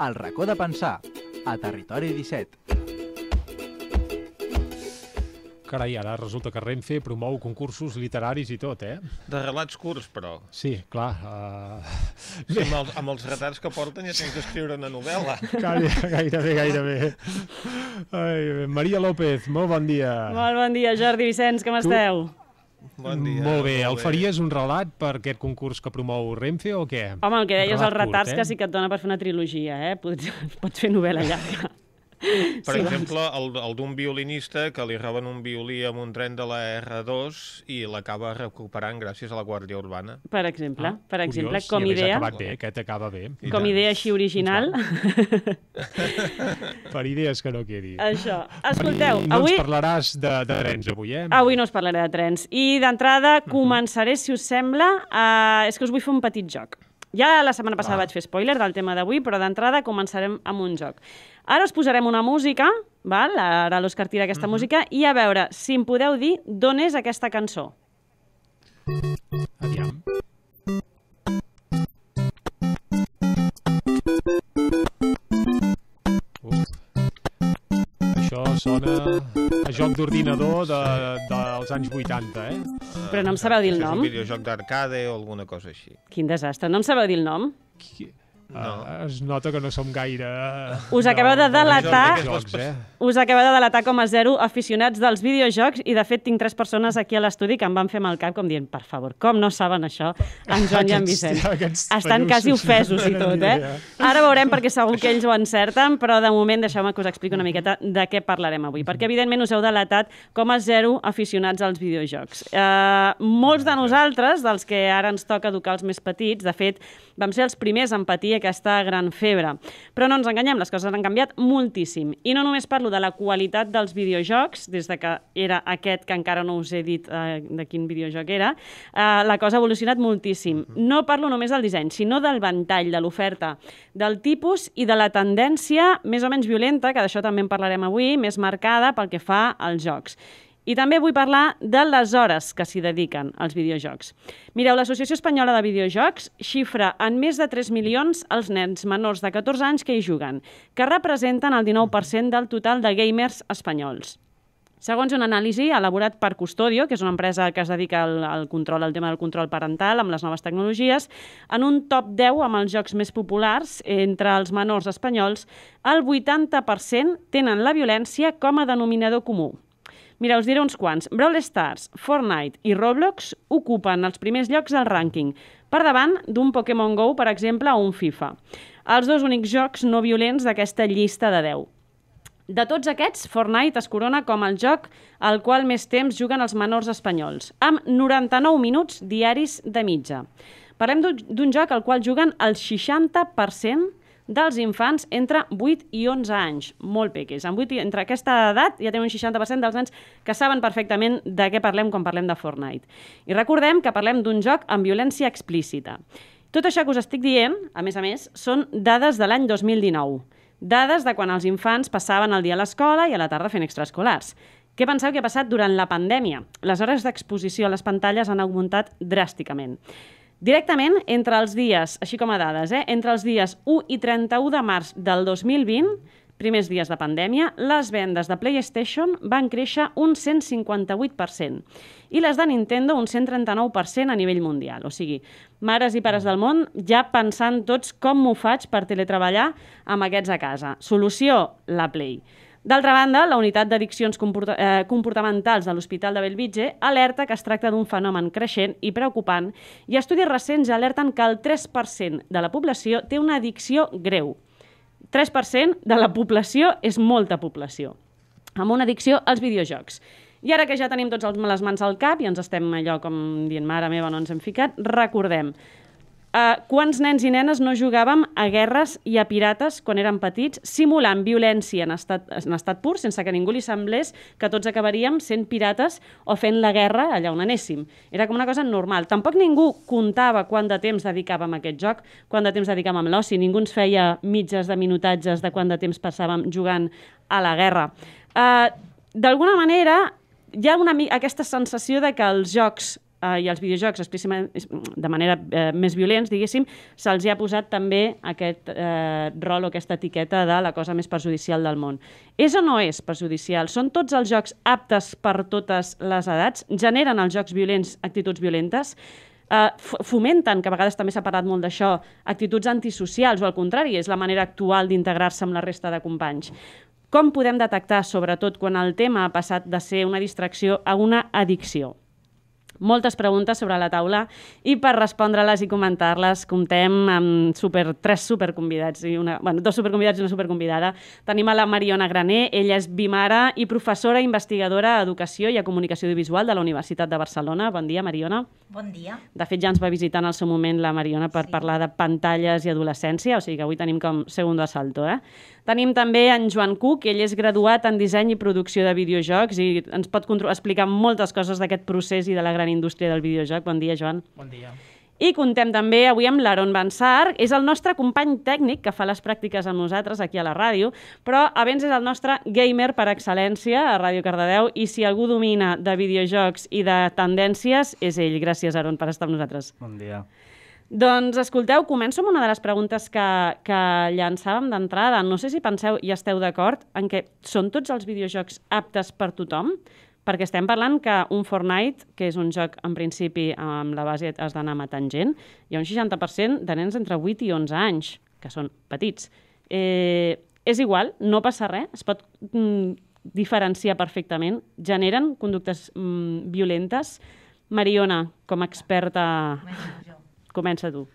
El racó de pensar, a Territori 17. Carai, ara resulta que Renfe promou concursos literaris i tot, eh? De relats curts, però. Sí, clar. Uh... Sí, amb, els, amb els retards que porten ja tens d'escriure una novel·la. Gairebé, gairebé, gairebé. Ai, Maria López, molt bon dia. Molt bon dia, Jordi Vicenç, com Tu- esteu? Bon dia. Molt bé, el faries un relat per aquest concurs que promou Renfe o què? Home, el que deies, els retards, curt, que sí que et dona per fer una trilogia, eh? Pots, pots fer novel·la llarga. Per Sí, exemple, el, el d'un violinista que li roben un violí amb un tren de la R2 i l'acaba recuperant gràcies a la Guàrdia Urbana. Per exemple, Ah, per exemple, curiós. com I a idea, acabat bé, aquest acaba bé. I com tant. idea així original, Per idees que no quedi. això. Escolteu, I no avui... ens parlaràs de, de trens avui, eh? Avui no us parlaré de trens. I d'entrada començaré, si us sembla, uh, és que us vull fer un petit joc. Ja la setmana passada Va. vaig fer spoiler del tema d'avui, però d'entrada començarem amb un joc. Ara us posarem una música, val? ara l'Òscar tira aquesta música, i a veure si em podeu dir d'on és aquesta cançó. Aviam. Això sona a joc d'ordinador de, dels anys 80, eh? Però no em sabeu dir el Això És nom? un videojoc d'arcade o alguna cosa així. Quin desastre, no em sabeu dir el nom? Qui... No. Uh, es nota que no som gaire... Us acabeu de delatar- Jocs, eh? Us acabeu de delatar com a zero aficionats dels videojocs i, de fet, tinc tres persones aquí a l'estudi que em van fer mal cap com dient, per favor, com no saben això en Joan i en aquests Estan quasi ofesos i no tot, eh? Ara veurem perquè segur que ells ho encerten, però de moment deixeu-me que us expliqui una miqueta de què parlarem avui, perquè evidentment us heu delatat com a zero aficionats als videojocs. Uh, molts de nosaltres, dels que ara ens toca educar els més petits, de fet, vam ser els primers en patir aquesta gran febre. Però no ens enganyem, les coses han canviat moltíssim. I no només parlo de la qualitat dels videojocs, des de que era aquest que encara no us he dit eh, de quin videojoc era, eh, la cosa ha evolucionat moltíssim. No parlo només del disseny, sinó del ventall, de l'oferta, del tipus i de la tendència més o menys violenta, que d'això també en parlarem avui, més marcada pel que fa als jocs. I també vull parlar de les hores que s'hi dediquen als videojocs. Mireu, l'Associació Espanyola de Videojocs xifra en més de 3 milions els nens menors de 14 anys que hi juguen, que representen el 19% del total de gamers espanyols. Segons una anàlisi elaborat per Custodio, que és una empresa que es dedica al, al control, al tema del control parental amb les noves tecnologies, en un top 10 amb els jocs més populars entre els menors espanyols, el 80% tenen la violència com a denominador comú. Mira, us diré uns quants. Brawl Stars, Fortnite i Roblox ocupen els primers llocs del rànquing, per davant d'un Pokémon GO, per exemple, o un FIFA. Els dos únics jocs no violents d'aquesta llista de 10. De tots aquests, Fortnite es corona com el joc al qual més temps juguen els menors espanyols, amb 99 minuts diaris de mitja. Parlem d'un- joc al qual juguen el 60% dels infants entre 8 i 11 anys, molt peques. En 8 i, entre aquesta edat ja tenen un 60% dels nens que saben perfectament de què parlem quan parlem de Fortnite. I recordem que parlem d'un joc amb violència explícita. Tot això que us estic dient, a més a més, són dades de l'any 2019. Dades de quan els infants passaven el dia a l'escola i a la tarda fent extraescolars. Què penseu que ha passat durant la pandèmia? Les hores d'exposició a les pantalles han augmentat dràsticament. Directament, entre els dies, així com a dades, eh, entre els dies 1 i 31 de març del 2020, primers dies de pandèmia, les vendes de PlayStation van créixer un 158% i les de Nintendo un 139% a nivell mundial. O sigui, mares i pares del món ja pensant tots com m'ho faig per teletreballar amb aquests a casa. Solució, la Play. D'altra banda, la unitat d'addiccions eh, comportamentals de l'Hospital de Bellvitge alerta que es tracta d'un fenomen creixent i preocupant i estudis recents alerten que el 3% de la població té una addicció greu. 3% de la població és molta població, amb una addicció als videojocs. I ara que ja tenim tots els, les mans al cap i ens estem allò com dient mare meva no ens hem ficat, recordem Uh, quants nens i nenes no jugàvem a guerres i a pirates quan érem petits, simulant violència en estat, en estat pur, sense que ningú li semblés que tots acabaríem sent pirates o fent la guerra allà on anéssim. Era com una cosa normal. Tampoc ningú comptava quant de temps dedicàvem a aquest joc, quant de temps dedicàvem a l'oci. Ningú ens feia mitges de minutatges de quant de temps passàvem jugant a la guerra. Uh, D'alguna manera, hi ha una, aquesta sensació de que els jocs eh, i els videojocs de manera eh, més violents, diguéssim, se'ls ha posat també aquest eh, rol o aquesta etiqueta de la cosa més perjudicial del món. És o no és perjudicial? Són tots els jocs aptes per totes les edats? Generen els jocs violents actituds violentes? eh, fomenten, que a vegades també s'ha parlat molt d'això, actituds antisocials, o al contrari, és la manera actual d'integrar-se amb la resta de companys. Com podem detectar, sobretot quan el tema ha passat de ser una distracció a una addicció? Moltes preguntes sobre la taula i per respondre-les i comentar-les comptem amb super, tres superconvidats, i una, bueno, dos superconvidats i una superconvidada. Tenim a la Mariona Graner, ella és bimara i professora investigadora a Educació i a Comunicació Audiovisual de la Universitat de Barcelona. Bon dia, Mariona. Bon dia. De fet, ja ens va visitar en el seu moment la Mariona per sí. parlar de pantalles i adolescència, o sigui que avui tenim com segundo assalto, eh? Tenim també en Joan Cuc, ell és graduat en disseny i producció de videojocs i ens pot explicar moltes coses d'aquest procés i de la gran indústria del videojoc. Bon dia, Joan. Bon dia. I contem també avui amb l'Aaron Bansar, és el nostre company tècnic que fa les pràctiques amb nosaltres aquí a la ràdio, però abans és el nostre gamer per excel·lència a Ràdio Cardedeu i si algú domina de videojocs i de tendències és ell. Gràcies, Aaron, per estar amb nosaltres. Bon dia. Doncs escolteu, començo amb una de les preguntes que, que llançàvem d'entrada. No sé si penseu i esteu d'acord en que són tots els videojocs aptes per tothom? Perquè estem parlant que un Fortnite, que és un joc en principi amb la base has d'anar matant gent, hi ha un 60% de nens entre 8 i 11 anys, que són petits. Eh, és igual, no passa res, es pot mm, diferenciar perfectament, generen conductes mm, violentes. Mariona, com a experta... Comença tu.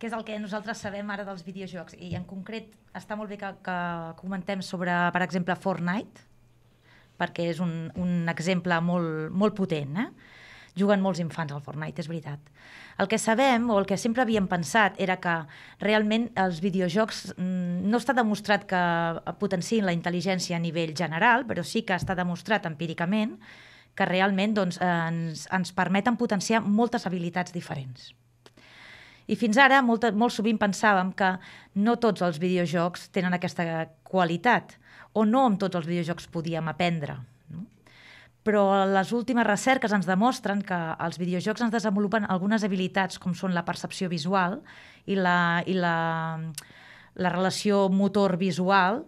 Què és el que nosaltres sabem ara dels videojocs? I en concret està molt bé que, que comentem sobre, per exemple, Fortnite, perquè és un, un exemple molt, molt potent. Eh? Juguen molts infants al Fortnite, és veritat. El que sabem, o el que sempre havíem pensat, era que realment els videojocs mm, no està demostrat que potenciïn la intel·ligència a nivell general, però sí que està demostrat empíricament que realment doncs, ens, ens permeten potenciar moltes habilitats diferents. I fins ara, molt, molt sovint pensàvem que no tots els videojocs tenen aquesta qualitat, o no amb tots els videojocs podíem aprendre. No? Però les últimes recerques ens demostren que els videojocs ens desenvolupen algunes habilitats, com són la percepció visual i la, i la, la relació motor-visual,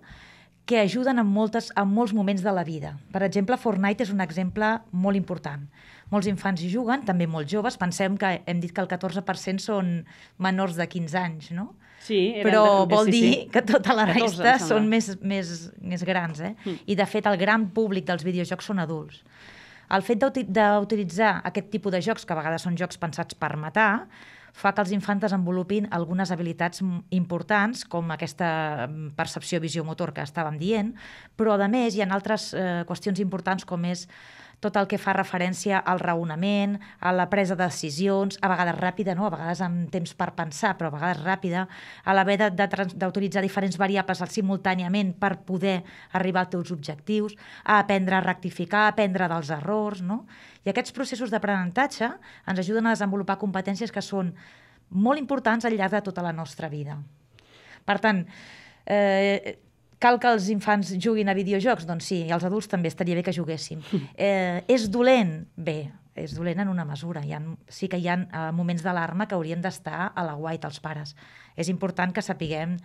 que ajuden en, moltes, en molts moments de la vida. Per exemple, Fortnite és un exemple molt important molts infants hi juguen, també molt joves. Pensem que hem dit que el 14% són menors de 15 anys, no? Sí, però de... vol sí, dir sí. que tota la 14, resta són més, més, més grans, eh? Mm. I, de fet, el gran públic dels videojocs són adults. El fet d'utilitzar aquest tipus de jocs, que a vegades són jocs pensats per matar, fa que els infants desenvolupin algunes habilitats importants, com aquesta mm, percepció visió-motor que estàvem dient, però, a més, hi ha altres eh, qüestions importants, com és tot el que fa referència al raonament, a la presa de decisions, a vegades ràpida, no? a vegades amb temps per pensar, però a vegades ràpida, a l'haver d'autoritzar diferents variables simultàniament per poder arribar als teus objectius, a aprendre a rectificar, a aprendre dels errors, no? I aquests processos d'aprenentatge ens ajuden a desenvolupar competències que són molt importants al llarg de tota la nostra vida. Per tant, eh, Cal que els infants juguin a videojocs? Doncs sí, i els adults també estaria bé que juguéssim. Eh, és dolent? Bé, és dolent en una mesura. Hi ha, sí que hi ha uh, moments d'alarma que haurien d'estar a la guait els pares. És important que sapiguem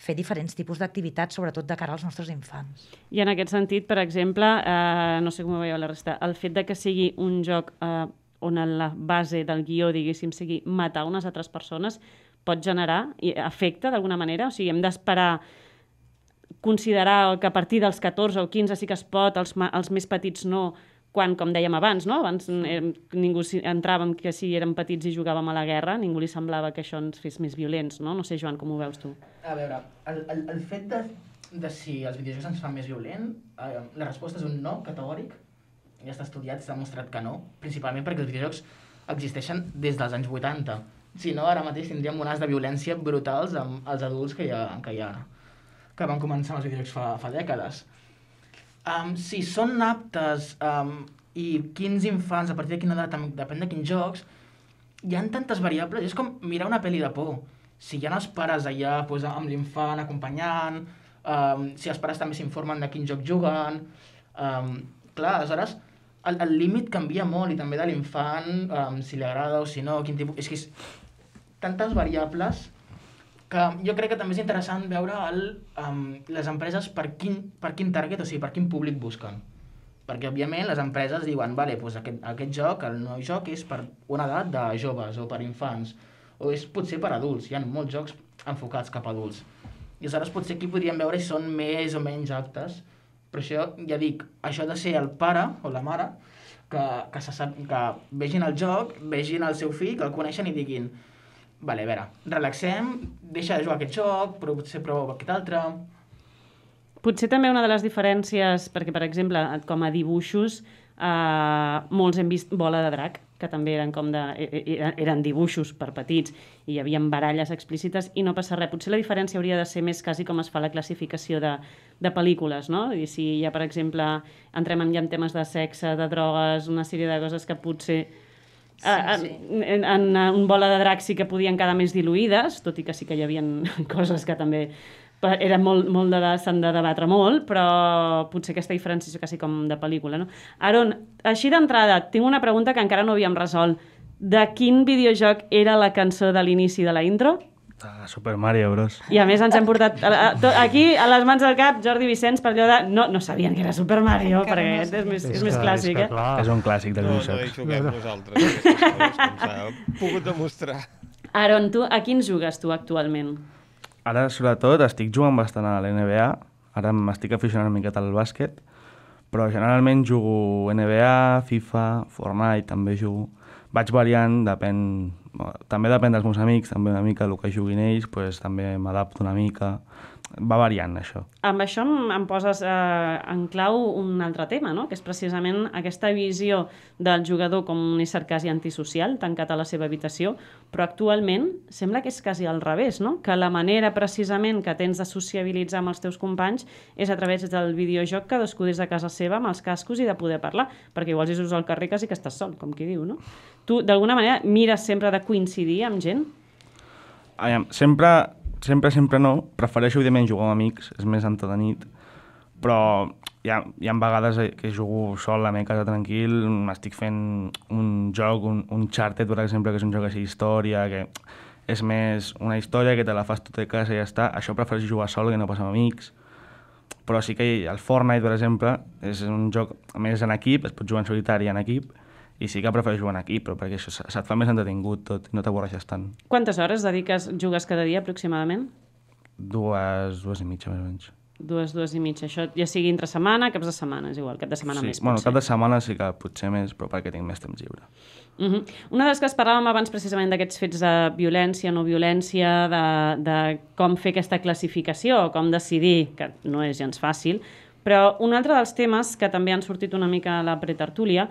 fer diferents tipus d'activitats, sobretot de cara als nostres infants. I en aquest sentit, per exemple, eh, no sé com ho veieu la resta, el fet de que sigui un joc eh, on la base del guió, diguéssim, sigui matar unes altres persones, pot generar i afecta d'alguna manera? O sigui, hem d'esperar considerar que a partir dels 14 o 15 sí que es pot, els, els més petits no, quan, com dèiem abans, no? abans eh, ningú entràvem que si érem petits i jugàvem a la guerra, ningú li semblava que això ens fes més violents, no? No sé, Joan, com ho veus tu? A veure, el, el, el fet de, de si els videojocs ens fan més violent, eh, la resposta és un no categòric, ja està estudiat, s'ha demostrat que no, principalment perquè els videojocs existeixen des dels anys 80. Si no, ara mateix tindríem onades de violència brutals amb els adults que hi ha, que hi ha ara que van començar els videojocs fa, fa dècades. Um, si són aptes um, i quins infants, a partir de quina edat, depèn de quins jocs, hi han tantes variables, és com mirar una pel·li de por. Si hi ha els pares allà pues, amb l'infant acompanyant, um, si els pares també s'informen de quin joc juguen... Um, clar, aleshores, el el límit canvia molt i també de l'infant, um, si li agrada o si no, quin tipus... És que és tantes variables que jo crec que també és interessant veure el, um, les empreses per quin, per quin target, o sigui, per quin públic busquen. Perquè, òbviament, les empreses diuen vale, doncs aquest, aquest joc, el nou joc és per una edat de joves o per infants, o és potser per adults. Hi ha molts jocs enfocats cap a adults. I aleshores potser aquí podríem veure si són més o menys aptes. Però això, ja dic, això de ser el pare o la mare que, que, se sap, que vegin el joc, vegin el seu fill, que el coneixen i diguin vale, a veure, relaxem, deixa de jugar aquest joc, però potser prova aquest altre... Potser també una de les diferències, perquè, per exemple, com a dibuixos, eh, molts hem vist Bola de Drac, que també eren com de... e- e- eren- dibuixos per petits i hi havia baralles explícites i no passa res. Potser la diferència hauria de ser més quasi com es fa la classificació de, de pel·lícules, no? I si ha, per exemple, entrem en, ja en temes de sexe, de drogues, una sèrie de coses que potser... Sí, Ah, sí. En, en, en un bola de drac sí que podien quedar més diluïdes, tot i que sí que hi havia coses que també era molt, molt de, s'han de debatre molt, però potser aquesta diferenciació quasi com de pel·lícula, no? Aaron, així d'entrada, tinc una pregunta que encara no havíem resolt. De quin videojoc era la cançó de l'inici de la intro? Ah, Super Mario Bros. I a més ens hem portat a, a, to- aquí, a les mans del cap, Jordi Vicenç, per allò de... No, no sabien que era Super Mario, Encara perquè no és més, és És més que- clàssic, és que, eh? És un clàssic dels No, no hi nosaltres, aquestes coses, com s'ha pogut demostrar. Aaron, tu a quins jugues tu actualment? Ara, sobretot, estic jugant bastant a la NBA. Ara m'estic aficionant una miqueta al bàsquet. Però generalment jugo NBA, FIFA, Fortnite, també jugo. Vaig variant, depèn... També depèn dels meus amics, també una mica el que juguin ells, pues, també m'adapto una mica. Va variant, això. Amb això em, em poses eh, en clau un altre tema, no? que és precisament aquesta visió del jugador com un ésser quasi antisocial, tancat a la seva habitació, però actualment sembla que és quasi al revés, no? que la manera precisament que tens de sociabilitzar amb els teus companys és a través del videojoc cadascú des de casa seva amb els cascos i de poder parlar, perquè igual si surts al carrer quasi que estàs sol, com qui diu, no? Tu, d'alguna manera, mires sempre de coincidir amb gent? Sempre, sempre, sempre no. Prefereixo, evidentment, jugar amb amics, és més entretenit. Però hi ha, hi ha vegades que jugo sol a la meva casa tranquil, m'estic fent un joc, un, un Uncharted, per exemple, que és un joc així història, que és més una història que te la fas tu de casa i ja està. Això prefereixo jugar sol que no pas amb amics. Però sí que el Fortnite, per exemple, és un joc, a més, en equip, es pot jugar en solitari en equip, i sí que prefereixo jugar en equip, però perquè això se- se't fa més entretingut tot, no t'avorreixes tant. Quantes hores dediques, jugues cada dia aproximadament? Dues, dues i mitja, més o menys. Dues, dues i mitja. Això ja sigui entre setmana, caps de setmana, és igual, cap de setmana sí. més, bueno, potser. cap de setmana sí que potser més, però perquè tinc més temps lliure. Uh -huh. Una de les que es parlàvem abans precisament d'aquests fets de violència, no violència, de, de com fer aquesta classificació, com decidir, que no és gens fàcil, però un altre dels temes que també han sortit una mica a la pretertúlia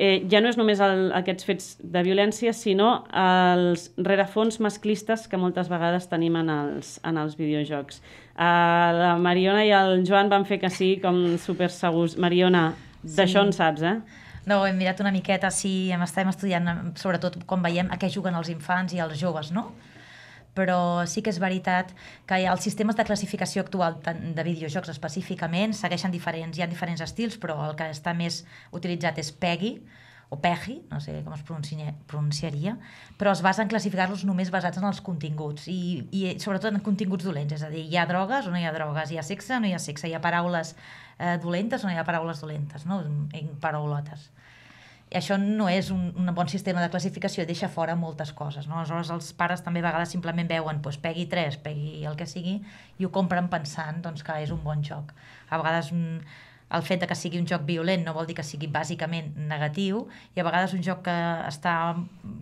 eh, ja no és només el, aquests fets de violència, sinó els rerefons masclistes que moltes vegades tenim en els, en els videojocs. Uh, la Mariona i el Joan van fer que sí, com super segurs. Mariona, d'això Sí. en saps, eh? No, hem mirat una miqueta, sí, hem estem estudiant, eh, sobretot quan veiem a què juguen els infants i els joves, no? Però sí que és veritat que els sistemes de classificació actual de videojocs específicament segueixen diferents, hi ha diferents estils, però el que està més utilitzat és PEGI, o PEGI, no sé com es pronuncia, pronunciaria, però es basa en classificar-los només basats en els continguts i, i sobretot en continguts dolents, és a dir, hi ha drogues o no hi ha drogues, hi ha sexe o no hi ha sexe, hi ha paraules eh, dolentes o no hi ha paraules dolentes, no? en paraulotes. I això no és un, un bon sistema de classificació, deixa fora moltes coses. No? Aleshores, els pares també a vegades simplement veuen doncs, pegui 3, pegui el que sigui, i ho compren pensant doncs, que és un bon joc. A vegades mm, el fet de que sigui un joc violent no vol dir que sigui bàsicament negatiu, i a vegades un joc que, està,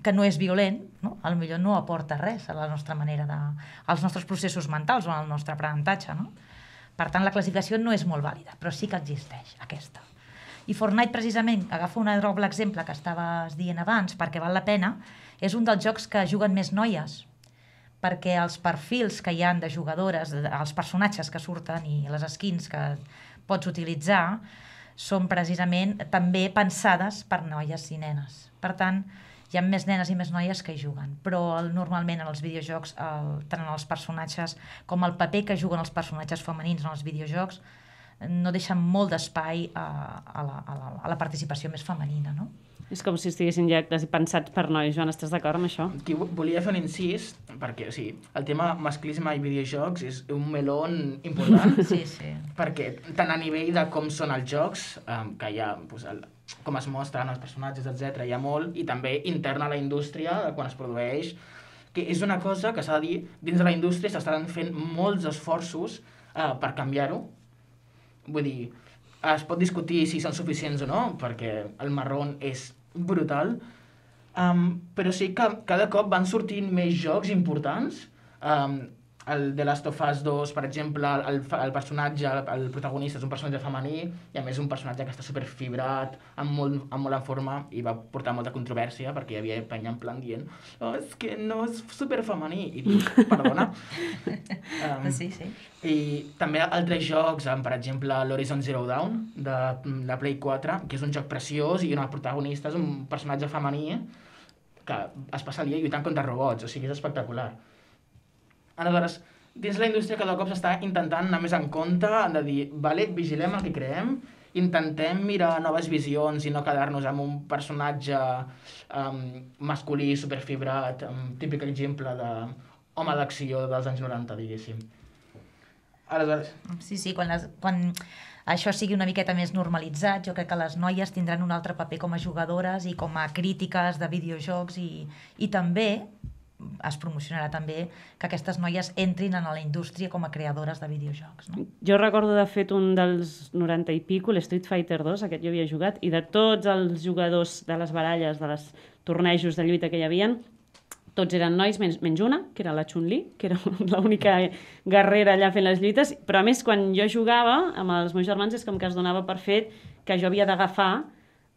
que no és violent, no? a lo millor no aporta res a la nostra manera de... als nostres processos mentals o al nostre aprenentatge. No? Per tant, la classificació no és molt vàlida, però sí que existeix, aquesta. I Fortnite, precisament, agafa un doble exemple que estaves dient abans, perquè val la pena, és un dels jocs que juguen més noies, perquè els perfils que hi han de jugadores, els personatges que surten i les skins que pots utilitzar, són precisament també pensades per noies i nenes. Per tant, hi ha més nenes i més noies que hi juguen, però el, normalment en els videojocs, el, tant en els personatges com el paper que juguen els personatges femenins en els videojocs, no deixen molt d'espai a, a, la, a, la, a la participació més femenina, no? És com si estiguessin ja pensats per nois. Joan, estàs d'acord amb això? Aquí vo- volia fer un incís, perquè o sigui, el tema masclisme i videojocs és un melón important, Sí, sí. perquè tant a nivell de com són els jocs, um, que hi ha doncs, el, com es mostren els personatges, etc hi ha molt, i també interna a la indústria, de quan es produeix, que és una cosa que s'ha de dir, dins de la indústria s'estan fent molts esforços uh, per canviar-ho. Vull dir, es pot discutir si són suficients o no, perquè el marrón és brutal, um, però sí que cada cop van sortint més jocs importants. Um, el The Last of Us 2, per exemple, el, el personatge, el protagonista és un personatge femení i a més un personatge que està superfibrat, amb molt, amb molt en forma i va portar molta controvèrsia perquè hi havia penya en plan dient oh, és que no és superfemení i dius, perdona. um, Sí, sí. i també altres jocs, em, per exemple, l'Horizon Zero Dawn, de la Play 4, que és un joc preciós i una protagonista és un personatge femení que es passa el dia lluitant contra robots, o sigui, és espectacular. Aleshores, dins la indústria cada cop s'està intentant anar més en compte de dir, vale, vigilem el que creem, intentem mirar noves visions i no quedar-nos amb un personatge um, masculí superfibrat, um, típic exemple de home d'acció dels anys 90, diguéssim. Aleshores, Sí, sí, quan, les, quan això sigui una miqueta més normalitzat, jo crec que les noies tindran un altre paper com a jugadores i com a crítiques de videojocs i, i també es promocionarà també que aquestes noies entrin en la indústria com a creadores de videojocs. No? Jo recordo, de fet, un dels 90 i pico, l'Street Fighter 2, aquest jo havia jugat, i de tots els jugadors de les baralles, de les tornejos de lluita que hi havien, tots eren nois, menys, menys una, que era la Chun-Li, que era l'única guerrera allà fent les lluites, però a més, quan jo jugava amb els meus germans és com que es donava per fet que jo havia d'agafar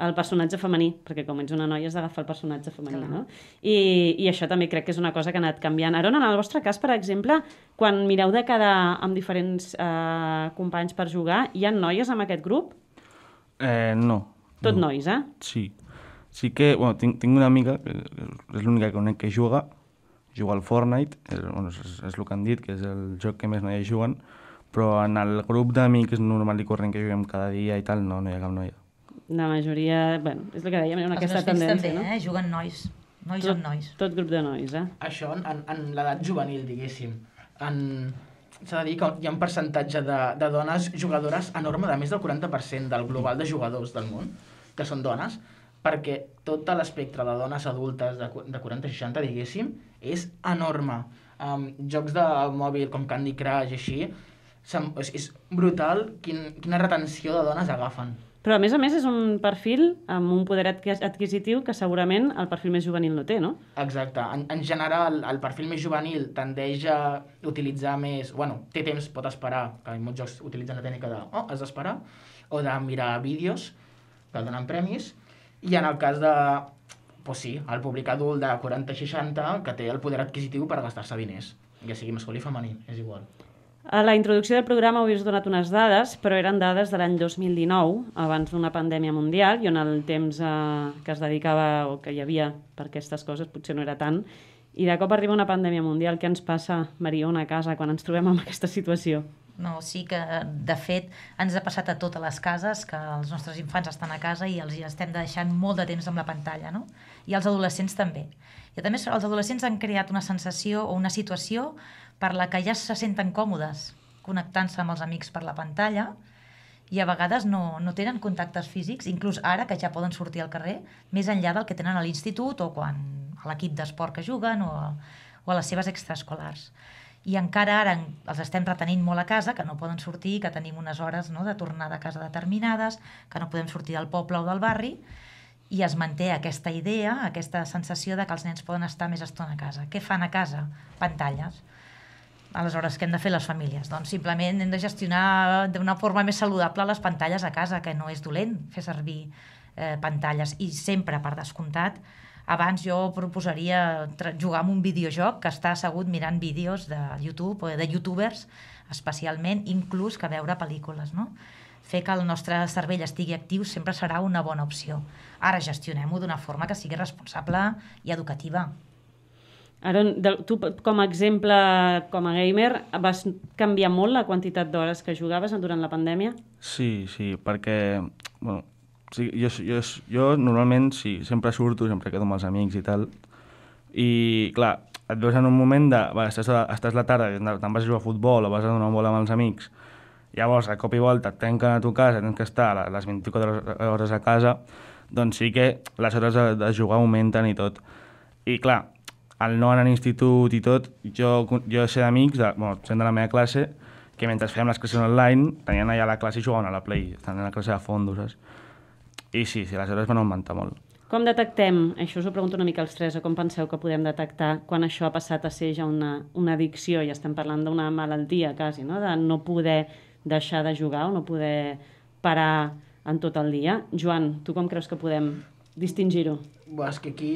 el personatge femení, perquè com ets una noia has d'agafar el personatge femení, Clar. no? I, I això també crec que és una cosa que ha anat canviant. Aaron, en el vostre cas, per exemple, quan mireu de quedar amb diferents eh, companys per jugar, hi ha noies amb aquest grup? Eh, no. Tot no. nois, eh? Sí. Sí que, bueno, tinc, tinc una amiga, que és l'única que conec que juga, juga al Fortnite, és, bueno, és, és el que han dit, que és el joc que més noies juguen, però en el grup d'amics normal i corrent que juguem cada dia i tal, no, no hi ha cap noia. La majoria... Bueno, és el que dèiem, Els aquesta tendència, també, no? eh? juguen nois, nois Tot, amb nois. tot grup de nois, eh? això en, en, en l'edat juvenil, diguéssim. En... S'ha de dir que hi ha un percentatge de, de dones jugadores enorme, de més del 40% del global de jugadors del món, que són dones, perquè tot l'espectre de dones adultes de, de 40-60, diguéssim, és enorme. Um, jocs de mòbil com Candy Crush i així, és, és brutal quin, quina retenció de dones agafen. Però, a més a més, és un perfil amb un poder adqui- adquisitiu que segurament el perfil més juvenil no té, no? Exacte. En, en general, el perfil més juvenil tendeix a utilitzar més... Bueno, té temps, pot esperar, que en molts jocs utilitzen la tècnica de oh, has d'esperar, o de mirar vídeos que donen premis, i en el cas de, pues sí, el públic adult de 40-60 que té el poder adquisitiu per gastar-se diners, ja sigui masculí o femení, és igual. A la introducció del programa havies donat unes dades, però eren dades de l'any 2019, abans d'una pandèmia mundial, i on el temps eh, que es dedicava o que hi havia per aquestes coses potser no era tant. I de cop arriba una pandèmia mundial. Què ens passa, Mariona, a casa, quan ens trobem en aquesta situació? No, sí que, de fet, ens ha passat a totes les cases que els nostres infants estan a casa i els hi estem deixant molt de temps amb la pantalla, no? I els adolescents també. I més, els adolescents han creat una sensació o una situació per la que ja se senten còmodes connectant-se amb els amics per la pantalla i a vegades no, no tenen contactes físics, inclús ara que ja poden sortir al carrer, més enllà del que tenen a l'institut o quan a l'equip d'esport que juguen o a, o a les seves extraescolars. I encara ara els estem retenint molt a casa, que no poden sortir, que tenim unes hores no, de tornada a casa determinades, que no podem sortir del poble o del barri, i es manté aquesta idea, aquesta sensació de que els nens poden estar més estona a casa. Què fan a casa? Pantalles. Aleshores, què hem de fer les famílies? Doncs simplement hem de gestionar d'una forma més saludable les pantalles a casa, que no és dolent fer servir eh, pantalles. I sempre, per descomptat, abans jo proposaria jugar amb un videojoc que està assegut mirant vídeos de YouTube o de youtubers, especialment, inclús que veure pel·lícules, no? Fer que el nostre cervell estigui actiu sempre serà una bona opció. Ara gestionem-ho d'una forma que sigui responsable i educativa. Aaron, de, tu com a exemple, com a gamer, vas canviar molt la quantitat d'hores que jugaves durant la pandèmia? Sí, sí, perquè... Bueno, sí, jo, jo, jo normalment sí, sempre surto, sempre quedo amb els amics i tal. I, clar, et veus en un moment de... Va, estàs, a, estàs la tarda, te'n vas a jugar a futbol o vas a donar un vol amb els amics, llavors, a cop i volta, et tanquen a tu casa, tens que estar a les 24 hores a casa, doncs sí que les hores de, de jugar augmenten i tot. I, clar, al no anar a l'institut i tot, jo, jo sé d'amics, de, bueno, sent de la meva classe, que mentre fèiem les classes online, tenien allà la classe i jugaven a la Play, a la classe de fondo, saps? I sí, sí, les hores van augmentar molt. Com detectem, això us ho pregunto una mica als tres, o com penseu que podem detectar quan això ha passat a ser ja una, una addicció, i estem parlant d'una malaltia quasi, no? de no poder deixar de jugar o no poder parar en tot el dia. Joan, tu com creus que podem distingir-ho? Bé, és que aquí...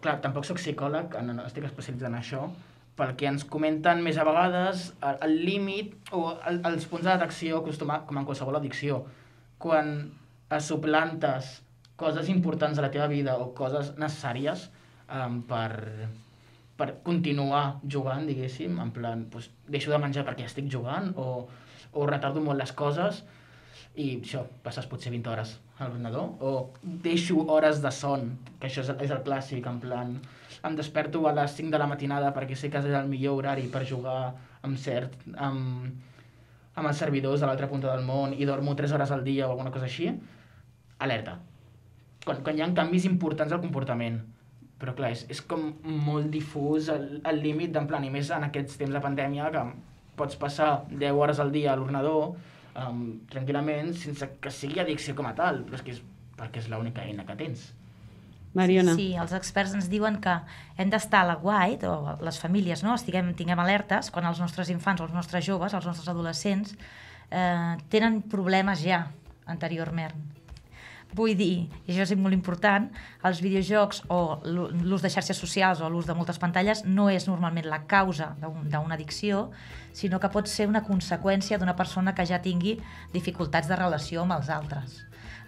Clar, tampoc sóc psicòleg, no, no estic especialitzant en això, perquè ens comenten més a vegades el, el límit o el, els punts de detecció acostumat, com en qualsevol addicció. Quan suplantes coses importants de la teva vida o coses necessàries um, per, per continuar jugant, diguéssim, en plan, pues, deixo de menjar perquè estic jugant o, o retardo molt les coses i això, passes potser 20 hores a l'ordinador o deixo hores de son, que això és, és el clàssic, en plan, em desperto a les 5 de la matinada perquè sé que és el millor horari per jugar amb cert, amb, amb els servidors a l'altra punta del món i dormo 3 hores al dia o alguna cosa així, alerta. Quan, quan hi ha canvis importants al comportament. Però clar, és, és com molt difús el, el límit d'en plan, i més en aquests temps de pandèmia que pots passar 10 hores al dia a l'ordenador um, tranquil·lament sense que sigui addicció com a tal, però és que és perquè és l'única eina que tens. Mariona. Sí, sí, els experts ens diuen que hem d'estar a la guait, o les famílies, no? Estiguem, tinguem alertes quan els nostres infants, els nostres joves, els nostres adolescents eh, tenen problemes ja anteriorment. Vull dir, i això és molt important, els videojocs o l'ús de xarxes socials o l'ús de moltes pantalles no és normalment la causa d'una un, addicció, sinó que pot ser una conseqüència d'una persona que ja tingui dificultats de relació amb els altres.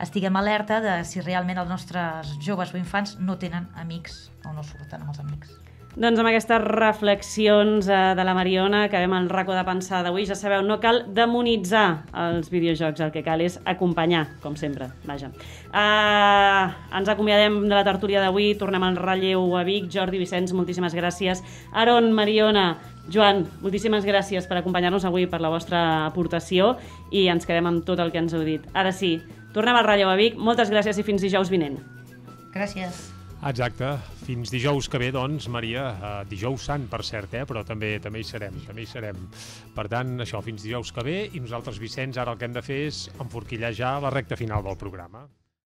Estiguem alerta de si realment els nostres joves o infants no tenen amics o no surten amb els amics. Doncs amb aquestes reflexions eh, de la Mariona acabem el racó de pensar d'avui. Ja sabeu, no cal demonitzar els videojocs, el que cal és acompanyar, com sempre. Vaja. Uh, ens acomiadem de la tertúlia d'avui, tornem al relleu a Vic. Jordi Vicenç, moltíssimes gràcies. Aaron, Mariona, Joan, moltíssimes gràcies per acompanyar-nos avui, per la vostra aportació i ens quedem amb tot el que ens heu dit. Ara sí, tornem al relleu a Vic. Moltes gràcies i fins dijous vinent. Gràcies. Exacte. Fins dijous que ve, doncs, Maria, uh, dijous sant, per cert, eh? però també també hi serem, també hi serem. Per tant, això, fins dijous que ve, i nosaltres, Vicenç, ara el que hem de fer és enforquillar ja la recta final del programa.